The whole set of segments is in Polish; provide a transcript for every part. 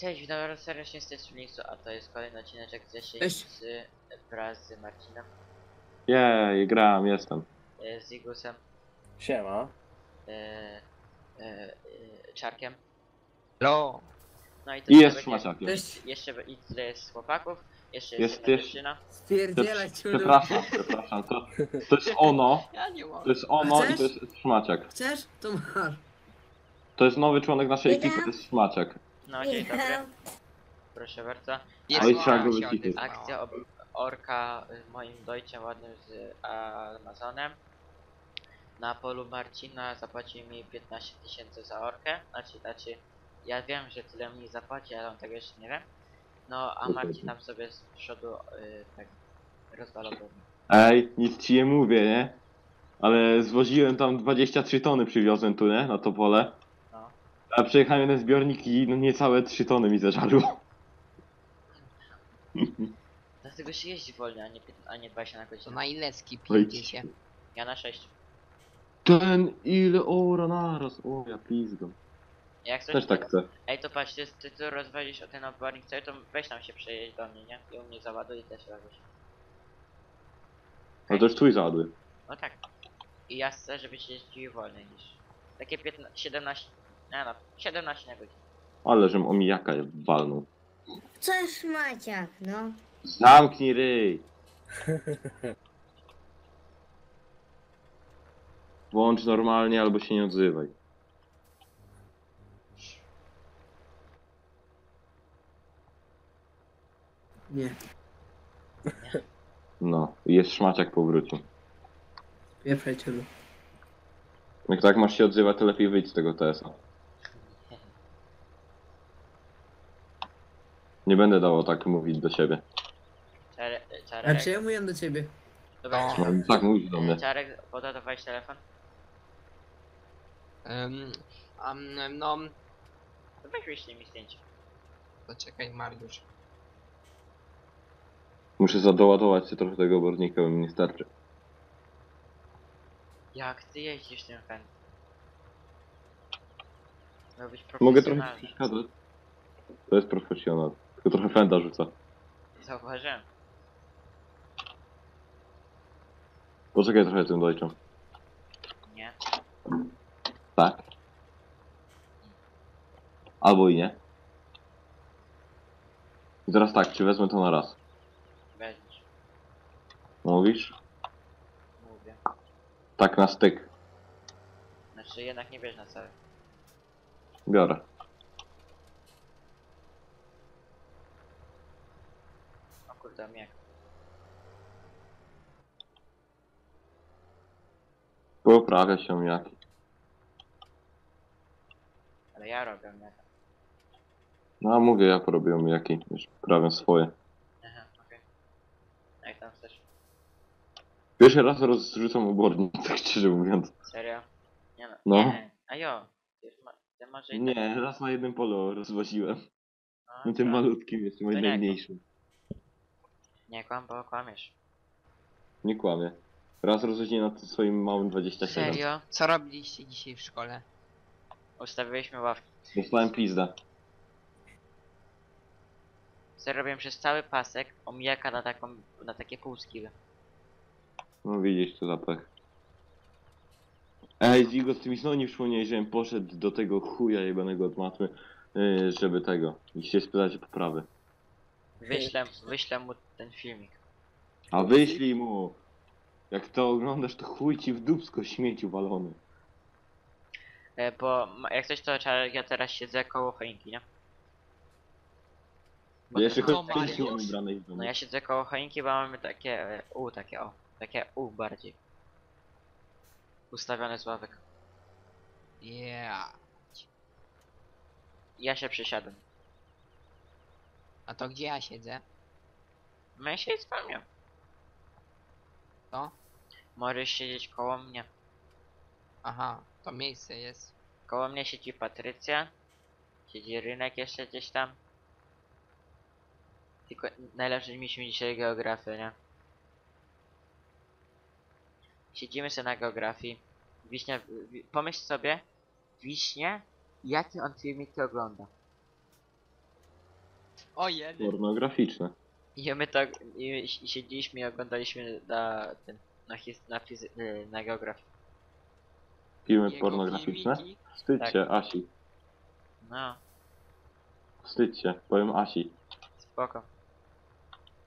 Cześć, witam bardzo serdecznie z tej Nixu, a to jest kolejny odcineczek z Cześć. z wraz z Marcinem, Jej, gram, jestem. e, z Igusem, Siema. e, e, e, Czarkiem. Lo. No i to I jest będzie- szmaciakiem. Cześć, Jeszcze be- i tyle jest chłopaków, jeszcze Jest jest, też- dziewczyna. spierdzielać Przepraszam, przepraszam, to, to jest ono, Ja nie to mogę. jest ono i to jest szmaciak. Chcesz? To masz. To jest nowy członek naszej ekipy, to jest szmaciak. No dzień dobry, proszę bardzo. Jest Oj, trzeba go wyciszyć. Akcja ob- orka y, moim dojciem ładnym z Amazonem. Na polu Marcina zapłacił mi 15 tysięcy za orkę. Znaczy, znaczy, ja wiem, że tyle mi zapłaci, ale on tego jeszcze nie wiem. No, a Marcin tam sobie z przodu y, tak rozwalał go. Ej, nic ci nie mówię, nie? Ale zwoziłem tam 23 tony przywiozłem tu, nie? Na to pole. A przejechałem jeden zbiornik i no niecałe 3 tony mi zażarło. Dlatego się jeździ wolniej, a nie, pięt- a nie 20 na To godzinę. na ile skip Oj. jedziecie? Ja na 6. Ten ile ora naraz, o ja pizgam. Jak coś Też tak chcę. Ej, to patrz, ty, ty, ty rozwalisz o ten obornik cały, to weź tam się przejeść do mnie, nie? I u mnie załaduj i też robisz. No to już twój zadły. No tak. I ja chcę, żebyś jeździł wolniej niż... Takie 15, 17... Nie no, 17 na godzinę. Ale żem omijaka walnął. Co jest Maciak, no? Zamknij ryj! Włącz normalnie albo się nie odzywaj. Nie. No, jest szmaciak powrócił. Pierwsze ciulu. Jak tak masz się odzywać, to lepiej wyjdź z tego TS-a. Nie będę dawał tak mówić do siebie. Czarek, A czarek, czy ja mówię do ciebie? dobra, No, tak mówić do mnie. czarek, podadowałeś telefon? Um, um, no, To weź wyślij mi zdjęcie. poczekaj Mariusz. Muszę zadoładować się trochę tego obornika, bo mi nie starczy. Jak ty jeździsz tym fan? Miał być Mogę trochę ci profesjonalny. przeszkadzać. To jest profesjonal. Tylko trochę fenda rzuca. Zauważyłem. Poczekaj trochę tym dojczem. Nie. Tak? Albo i nie. I teraz tak, czy wezmę to na raz? Weźmiesz. Mówisz? Mówię. Tak na styk. Znaczy jednak nie bierz na cały. Biorę. Miek. Poprawia się jaki. Ale ja robię miek. No a mówię, ja porobiłem jaki. Już poprawiam swoje. Aha, okej. Jak tam chcesz? Pierwszy raz rozrzucam obornik, tak szczerze mówiąc. Serio? Nie no. No. Nie. A jo. Ty, ma, ty może i tak- Nie, raz na jednym polu rozwoziłem. No, No tym dobra. malutkim jest, To nie. najmniejszym. Nie kłam, bo kłamiesz. Nie kłamie. Raz rozwoziłem na tym swoim małym 27. Serio? Co robiliście dzisiaj w szkole? Ustawiliśmy ławki. Dostałem pizdę. Zrobiłem przez cały pasek omijaka na taką, na takie pół skill. No widzisz, to zapach. Ej, Zigo, z tymi znowu nie przypomniałeś, żebym poszedł do tego chuja jebanego od matmy, yy, żeby tego, i się spytać o poprawy. Wyślę, wyślę mu ten filmik. A wyślij mu! Jak to oglądasz, to chuj ci w dupsko śmieciu walony. E, bo ma- jak coś to ja teraz siedzę koło choinki, nie? Bo Ja jeszcze to- choć mam ubranej w domu. No ja siedzę koło choinki, bo mamy takie e, U, takie o. Takie U bardziej. Ustawione z ławek. Yeah. Ja się przysiadłem. A to gdzie ja siedzę? My się spełniam. To? Możesz siedzieć koło mnie. Aha, to miejsce jest. Koło mnie siedzi Patrycja. Siedzi Rynek jeszcze gdzieś tam. Tylko najlepsze mieliśmy dzisiaj geografię, nie? Siedzimy sobie na geografii. Wiśnia, wi- pomyśl sobie, Wiśnie, jaki on filmik ty ogląda. Ojej. Pornograficzne. I my tak i, i siedzieliśmy i oglądaliśmy na tym na, his, na, fizy, y, na geografii. Filmy Jego pornograficzne? filmiki. Wstydź Tak. się, Asi. No, Wstydź się, powiem Asi. spoko.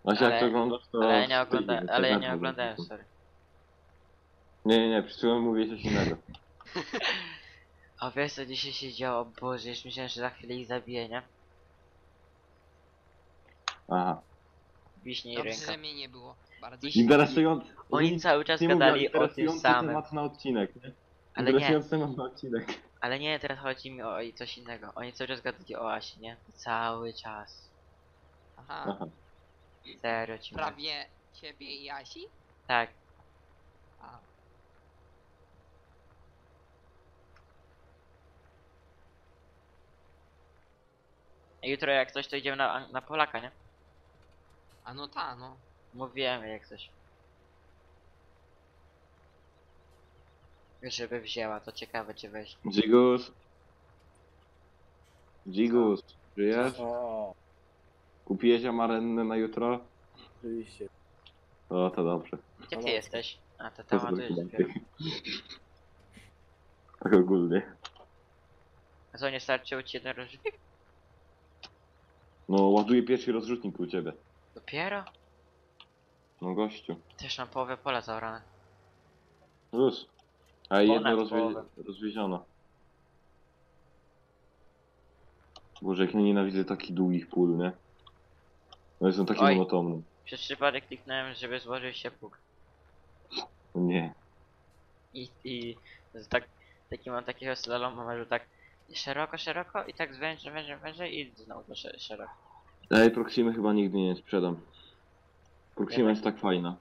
Asi, Ale- jak to oglądasz, to... Ale ja nie wstydź ogląda, się, ale ja nie oglądałem, sorry. Nie, nie, nie, przyszedłem mówię coś innego. A wiesz co dzisiaj się działo? Boże, już myślałem, że za chwilę ich zabiję, nie? Aha. Wiśnie i Dobrze, ręka. że mnie nie było. Bardzo się Interesujący... Oni cały czas gadali o tym interesujący samym. temat na odcinek, nie? Ale nie, Interesujący temat na odcinek. ale nie, teraz chodzi mi o i coś innego. Oni cały czas gadali o Asi, nie? Cały czas. Aha. Aha. Serio ci mówię. Prawie ciebie i Asi? Tak. A. Jutro jak coś to idziemy na, na Polaka, nie? A no ta, no. Mówiłem jak coś. Żeby wzięła, to ciekawe czy weź. Dzigus. Dzigus, żyjesz? O, Kupiłeś amarennę na jutro? oczywiście. O, to dobrze. Gdzie ty jesteś? A to To tam jest ładujesz. Tak ogólnie. A co, nie starczył ci jeden rozrzutnik? No, ładuję pierwszy rozrzutnik u ciebie. Dopiero? No gościu. Też mam połowę pola zaorane. Luz. A jedno rozwie... połowę. rozwieziono. Boże, jak ja nienawidzę takich długich pól, nie? One są takie Oj. monotonne. Przez przypadek kliknąłem, żeby złożył się. No Nie. I, i z tak, taki mam takiego slaloma, że tak szeroko, szeroko i tak zwężę, wężę, wężę i znowu to sze- szeroko. Ej, Proximy chyba nigdy nie sprzedam. Proxima jest tak fajna.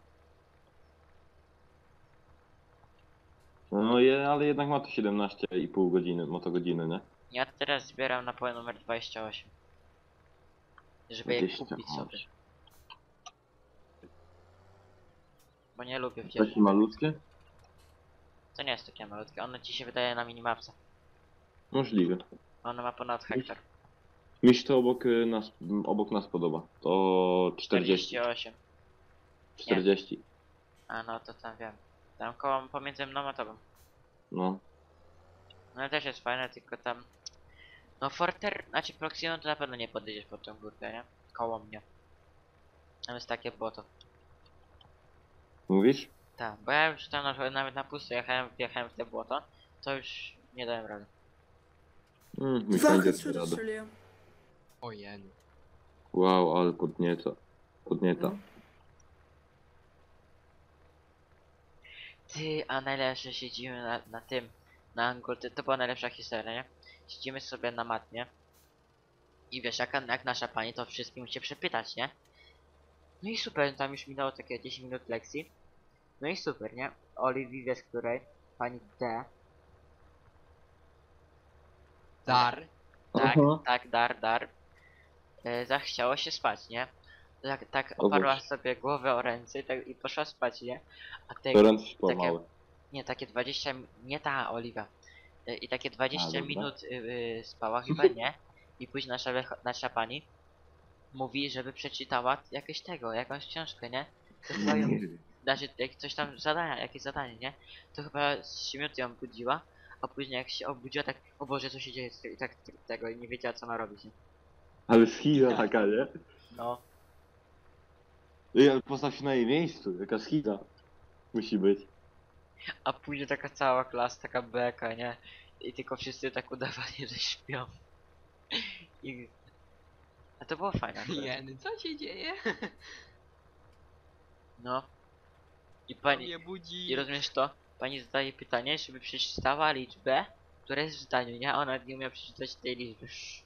No, je, ale jednak ma to 17,5 godziny, motogodziny, nie? Ja teraz zbieram napoje numer 28. Żeby je 28. kupić sobie. Bo nie lubię Takie wjeżdżać. malutkie? To nie jest takie malutkie, ono ci się wydaje na minimapce. Możliwe. Ono ma ponad hektar. Mi się to obok y, nas, obok nas podoba. To 40. 48. 40. A no to tam wiem. Tam koło pomiędzy mną a tobą. No. No ale też jest fajne, tylko tam... No Forter, znaczy Proximon to na pewno nie podejdziesz pod tą górkę, nie? Koło mnie. Tam jest takie błoto. Mówisz? Tak, bo ja już tam na, nawet na pusto jechałem, wjechałem w te błoto, to już nie dałem rady. Mm, mi będzie headshot radę. Ojej. Wow, ale podnieca. Podnieta. No. Ty, a najlepsze siedzimy na, na tym, na Angol, to, to była najlepsza historia, nie? Siedzimy sobie na matnie i wiesz, jak, jak nasza pani, to wszystkim się przepytać, nie? No i super, tam już minęło takie 10 minut lekcji. No i super, nie? Oliwii, wiesz której? Pani D. Dar. Tak, Aha. tak, dar, dar. E, zachciało się spać, nie? Tak, tak oparła sobie głowę o ręce i, tak, i poszła spać, nie? A te, ręce się połamały. nie, takie 20, mi- nie ta Oliwa. Y, I takie 20 dobra. minut y, y, spała, chyba nie. I później nasza, nasza pani mówi, żeby przeczytała jakieś tego, jakąś książkę, nie? To chyba ją, znaczy, jak coś tam zadania, jakieś zadanie, nie? To chyba z 3 minuty ją budziła, a później jak się obudziła, tak, o Boże, co się dzieje, i tak tak tego, i nie wiedziała, co ma robić, nie? Ale schiza taka, nie? No. Ej, ale postaw się na jej miejscu. Jaka schiza. Musi być. A później taka cała klasa, taka beka, nie? I tylko wszyscy tak udawali, że śpią. I... A to było fajne. akurat. Jeny, co się dzieje? No. I pani, mnie budzi. i rozumiesz to? Pani zadaje pytanie, żeby przeczytała liczbę, która jest w zdaniu, nie? A Ona nie umie przeczytać tej liczby. Sz.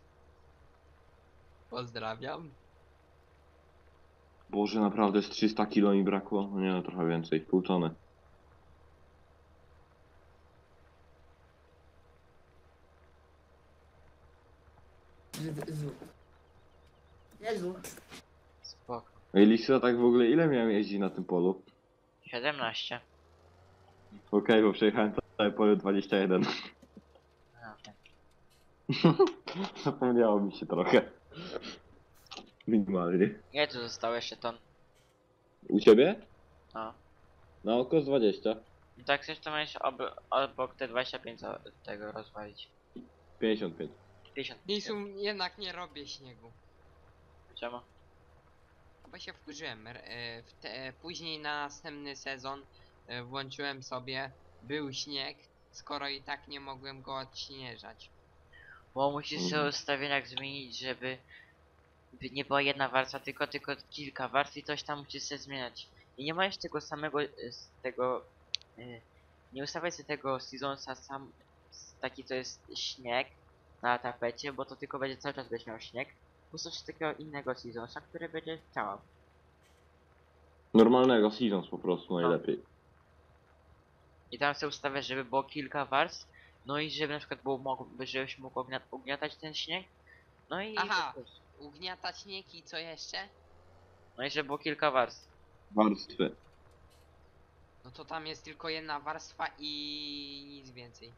Pozdrawiam. Boże, naprawdę z 300 kilo mi brakło? No nie, no trochę więcej. Pół tony. Jezu. Jezu. Spoko. Ej, Lisa, tak w ogóle ile miałem jeździć na tym polu? 17. Okej, bo przejechałem całe pole 21. A, okej. Zapomniało mi się trochę. Minimalnie. Nie, tu zostało jeszcze ton. U ciebie? No. Na oko z 20. No tak chcesz to możesz ob obok te 25 za- tego rozwalić. 55. 50. Nisu jednak nie robię śniegu. Czemu? Chyba się wkurzyłem. R- e, W te, później na następny sezon e, włączyłem sobie, był śnieg, skoro i tak nie mogłem go odśnieżać. Bo musisz sobie Mhm. ustawieniach zmienić, żeby by nie była jedna warstwa, tylko tylko kilka warstw i coś tam musisz sobie zmieniać. I nie możesz tego samego z tego y, nie ustawiaj sobie tego seasonsa sam taki to jest śnieg na tapecie, bo to tylko będzie cały czas będziesz miał śnieg. Ustaw sobie takiego innego seasonsa, który będzie działał. Normalnego seasons po prostu No. najlepiej. I tam sobie ustawiasz, żeby było kilka warstw, no i żeby na przykład było mógł, żebyś mógł ugnia ugniatać ten śnieg. No i Aha. po prostu. Ugniata śnieg i co jeszcze? no i żeby było kilka warstw. Warstwy. No to tam jest tylko jedna warstwa i nic więcej.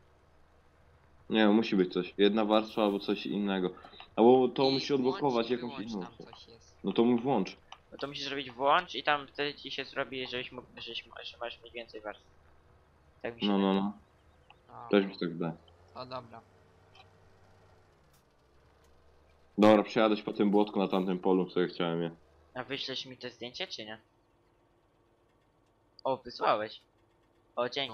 Nie, musi być coś. Jedna warstwa albo coś innego. Albo to I musi odblokować i jakąś wyłącz inną. tam coś jest. No to mu włącz. No to musisz zrobić włącz i tam wtedy ci się zrobi, żebyś mógł, żebyś, że masz mniej więcej warstw. Tak mi się No, no, wydaje. no. No, Też mi się tak wydaje. to dobra. Dobra, przejadać po tym błotku na tamtym polu, co ja chciałem je. A wyślesz mi to zdjęcie, czy nie? O, wysłałeś. O, dzięki.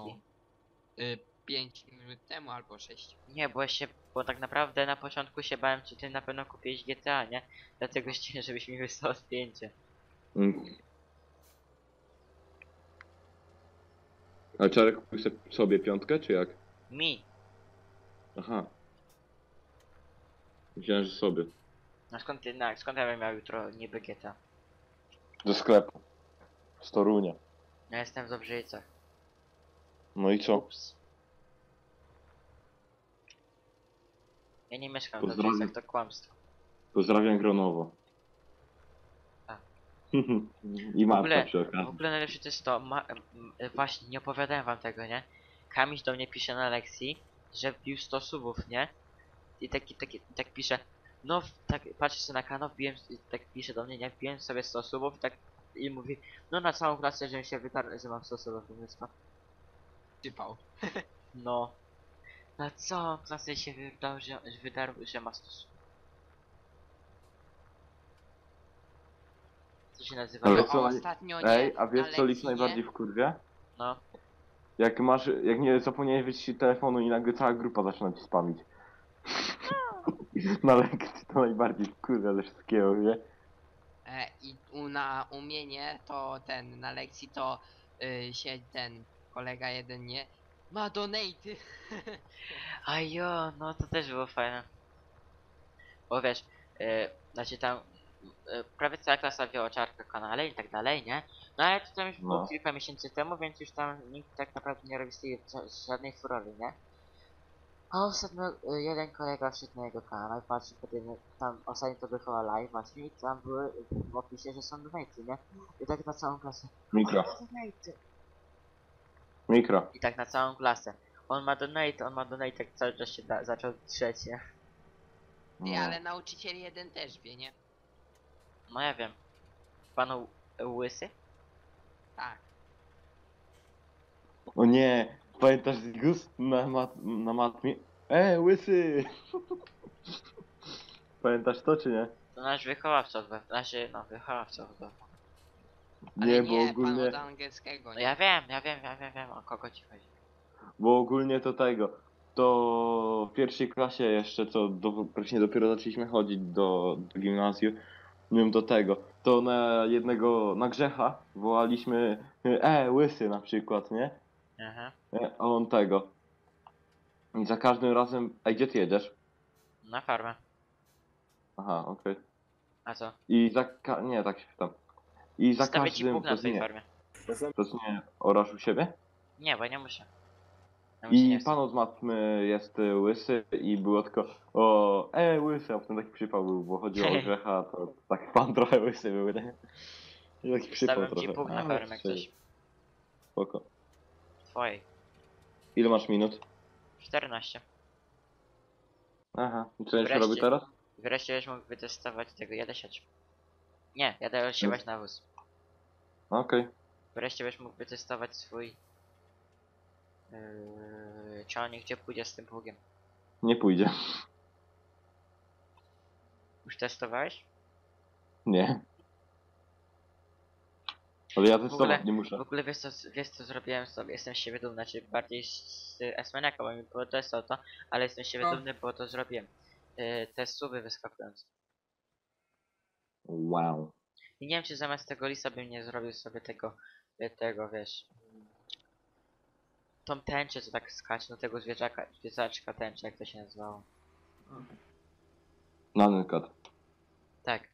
No. Y, 5 minut temu albo 6. Nie, bo ja się, bo tak naprawdę na początku się bałem, czy ty na pewno kupiłeś GTA, nie? Dlatego chciałem, żebyś mi wysłał zdjęcie. Mm. A Czarek kupił se- sobie piątkę, czy jak? Mi! Aha. Myślałem, że sobie. No skąd ty, na, skąd ja bym miał jutro niby GTA? Do sklepu. Z Torunia. Ja jestem w Dobrzyjcach. No i co? Ups. Ja nie mieszkam w Pozdrawiam. Dobrzyjcach, to kłamstwo. Pozdrawiam Gronowo. A. I W Marta ogóle, przy w okazji. ogóle najlepsze to jest to, ma, m, właśnie nie opowiadałem wam tego, nie? Kamiś do mnie pisze na lekcji, że wbił 100 subów, nie? I taki, taki, tak pisze, no w- tak, patrzę sobie na kanał, wbiłem, i tak pisze do mnie, nie? Wbiłem sobie 100 subów, tak i mówi, no na całą klasę, że mi się wytarł, że mam 100 subów, mówię, co? Typał. No. Na całą klasę się wydarł, że, wydarł, że ma 100 subów. Co się nazywa? Ale No, co, a ostatnio nie, Ej, a wiesz co Lis lekcji, nie? najbardziej wkurwia? No. Jak masz, jak nie zapomniałeś wyjść telefonu i nagle cała grupa zaczyna ci spamić. Na lekcji to najbardziej wkurwia ze wszystkiego, nie? E, I u, na umienie to ten, na lekcji to y, się ten kolega jeden nie ma donaty. A jo, no to też było fajne. Bo wiesz, yy, znaczy tam prawie cała klasa wie o czarkach kanale i tak dalej, nie? No ale to tam już było No. kilka miesięcy temu, więc już tam nikt tak naprawdę nie robi z tej ża- żadnej furory, nie? A ostatnio y, jeden kolega wszedł na jego kanał i patrzy po tym, tam ostatnio to była live właśnie i tam były w opisie, że są donaty, nie? I tak na całą klasę. Mikro, mikro. I tak na całą klasę. On ma donate, on ma donate, tak cały czas się da, zaczął trzeć, nie? Nie, No. ale nauczyciel jeden też wie, nie? No ja wiem. Panu Łysy? Tak. O nie, pamiętasz Gus na, mat, na matmie? E, łysy! Pamiętasz to czy nie? To nasz wychowawca od we- znaczy, no wychowawca od we- Ale Nie, nie, bo pan ogólnie, od angielskiego, No nie? ja wiem, ja wiem, ja wiem, wiem o kogo ci chodzi. bo ogólnie to tego. To w pierwszej klasie jeszcze, co do, praktycznie dopiero zaczęliśmy chodzić do, do gimnazjum, do tego, to na jednego, na grzecha wołaliśmy e, łysy na przykład, nie? Aha. E, A on tego. I za każdym razem, a gdzie ty jedziesz? Na farmę. Aha, okej. A co? I za ka- nie, tak się pytam. I za Stawię ci każdym, pług na to twojej nie, farmie. to nie orasz u siebie? Nie, bo nie muszę. Ja mi się nie I pan od matmy jest y, łysy i było tylko o, e, łysy, a potem taki przypał był, bo chodziło o grzecha, to tak pan trochę łysy był, nie? I taki przypał Stawiam trochę. ci pług na farmę, coś. Spoko. Twojej. Ile masz minut? 14. Aha, i co jeszcze Wreszcie. robi teraz? Wreszcie już mógł wytestować tego jadesiać. Nie, jadę osiewać nawóz. Okej. Wreszcie będziesz mógł wytestować swój... Yy, ciągnik, gdzie pójdzie z tym pługiem. Nie pójdzie. Już testowałeś? Nie. Ale ja ogóle- testować nie W muszę. ogóle wiesz co, wiesz co zrobiłem sobie? Jestem z siebie dumny, znaczy bardziej z Esmaniaka, bo mi było testo to, ale jestem z siebie O. dumny, bo to zrobiłem. Yy, te wyskakujące. Wow. I nie wiem czy zamiast tego lisa bym nie zrobił sobie tego, y, tego wiesz... Tą tęczę co tak skacze, no tego zwierzaka, zwierzaczka tęczę, jak to się nazywało. Nanenkat. Tak.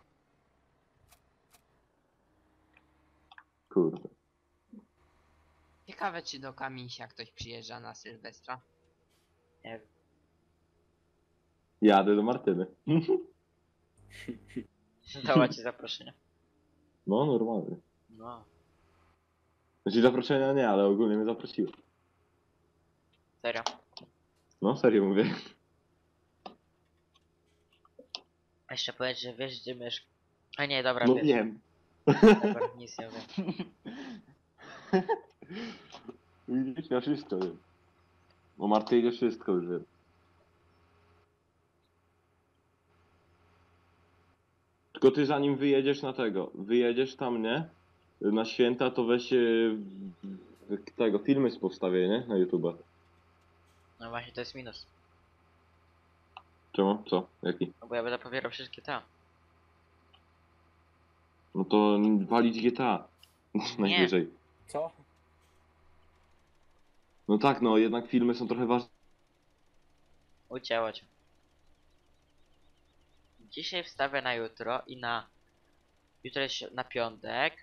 Kurde. Ciekawe, czy do Kamisia ktoś przyjeżdża na Sylwestra. Nie wiem. Jadę do Martyny. Dała ci zaproszenie. No, normalnie. No, Znaczy zaproszenia nie, ale ogólnie mnie zaprosiły. Serio. No, serio mówię. A Jeszcze powiedz, że wiesz gdzie mieszka. A nie, dobra, No wiesz. wiem. Dobra, nic nie wiem. Widzisz, ja wszystko wiem. O Martynie wszystko już wiem. Tylko ty zanim wyjedziesz na tego, wyjedziesz tam, nie? Na święta, to weź e, w- w- tego, filmy z powstawię, nie? Na YouTube. No właśnie to jest minus. Czemu? Co? Jaki? No bo ja będę pobierał wszystkie te. No to walić GTA. Najwyżej. Co? No tak, no jednak filmy są trochę ważne. Ucięło cię. Dzisiaj wstawię na jutro i na... Jutro jest na piątek.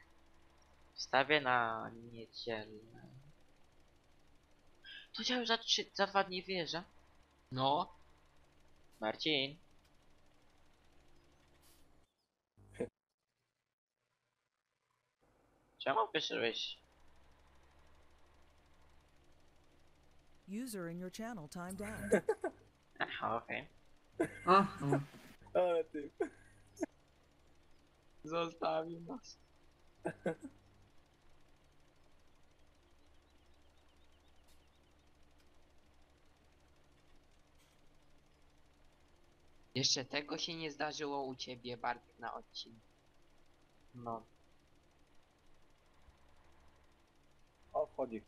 Wstawię na niedzielę. To działa za trzy, za dwa dni wieża. No, Marcin. Czemu wyszedłeś? User in your channel timed out. Aha, okej. O, o. Ale ty. zostawił nas. Jeszcze tego się nie zdarzyło u ciebie, Bartek, na odcinku. No. O, wchodzi.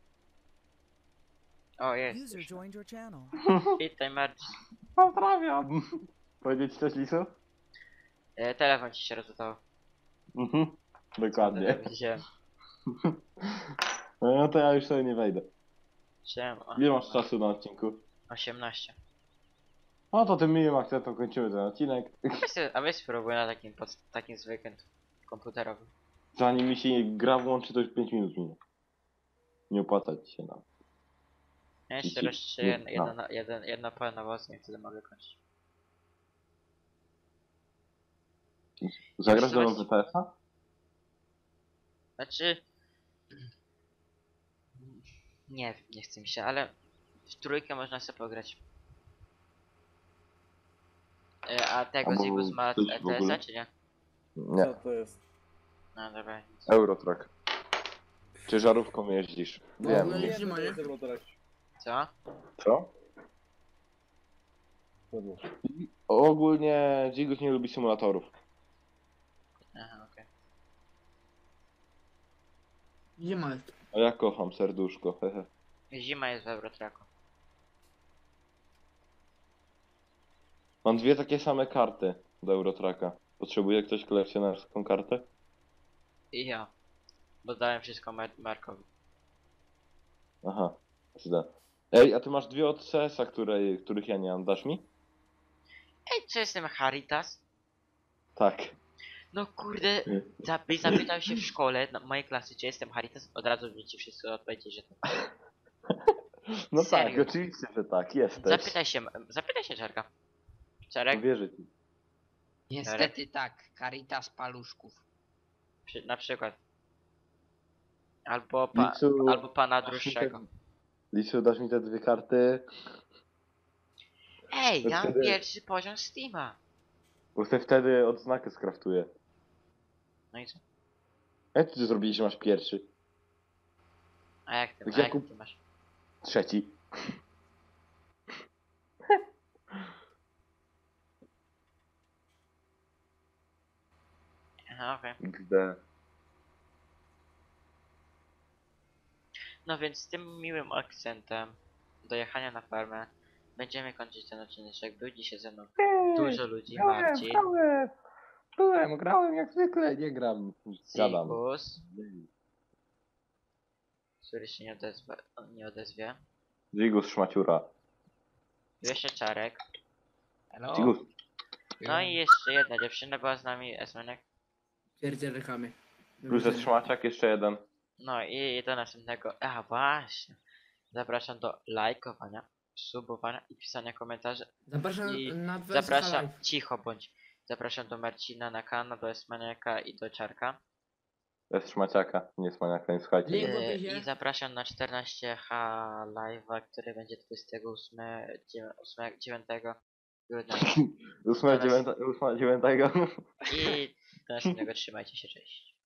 O, jest. User już. joined your channel. Witaj Marcin. Pozdrawiam! Powiedzieć coś, Lisu? E, telefon ci się rozładował. Mhm. Dokładnie. Widziałem. No to ja już sobie nie wejdę. Siema. Ile masz czasu na odcinku? 18. No to tym miłym akcentem kończymy ten odcinek. A weź, sobie- a weź spróbuj na takim, pod, takim zwykłym komputerowym. Zanim mi się gra włączy, to już 5 minut minie. Nie opłacać się nam. Ja jeszcze Ci- jeszcze jedno, no. na- jeden, pole wtedy mogę kończyć. Zagrasz ze mną Coś- w TS-a? Znaczy... Nie nie chce mi się, ale w trójkę można sobie pograć. E, a tego Albo Zigus ma coś w ETS-a ogóle? czy nie? Nie. Co to jest? No dobra. Eurotrack. Czy żarówką jeździsz? No, Wiem. no nie- nie- to jest teraz. Co? Co? Ogólnie Zigus nie lubi symulatorów. Aha, okej. Zima jest. A ja kocham serduszko, hehe. Zima jest w Eurotracku. Mam dwie takie same karty do Eurotracka. Potrzebuje ktoś kolekcjonerską kartę? I ja. Bo dałem wszystko Mar Markowi. Aha, zda. Ej, a ty masz dwie od CS-a, których ja nie mam, dasz mi? Ej, czy jestem Haritas? Tak. No kurde, zapy zapytał się w szkole na mojej klasy, czy jestem Haritas, od razu by ci wszyscy odpowiedzieli, że tak. No Serio? tak, oczywiście, że tak, jesteś. Zapytaj się, zapytaj się Czarka. Czarek, Wierzę ci. Niestety tak, Caritas paluszków. przy, na przykład. Albo, pa, Lisu, albo pana dasz mi te- druższego. Lisu, dasz mi te dwie karty, Ej, to ja mam wtedy- pierwszy poziom Steama. bo sobie wtedy odznakę skraftuję. No i co? Jak ty to zrobiliście, masz pierwszy? A jak ty, a jak ty masz? Trzeci. Aha, okej. Gde? No więc z tym miłym akcentem dojechania na farmę będziemy kończyć ten odcinek. Był dzisiaj ze mną dużo ludzi. Marcin, grałem, byłem, grałem jak zwykle, nie gram. Gadam. Zikus, który się nie odezwie. Nie odezwie. Zigus szmaciura. Jeszcze Czarek. Hello. Zigus. No i jeszcze jedna dziewczyna była z nami, Esmenek. Pierdzielę chamy. Plus jest szmaciak, jeszcze jeden. No i do następnego. A właśnie. Zapraszam do lajkowania, subowania i pisania komentarzy. Zapraszam I na dwa Zapraszam, live. cicho bądź. Zapraszam do Marcina na kanał, do Esmaniaka i do Czarka. To jest szmaciaka, nie szmaniaka, nie słuchajcie. Link w. Yy, opisie. I zapraszam na 14H live'a, który będzie 28, 8, 9 grudnia. Ósma, dziewiąta, ósma, dziewiątego. I do następnego trzymajcie się, cześć.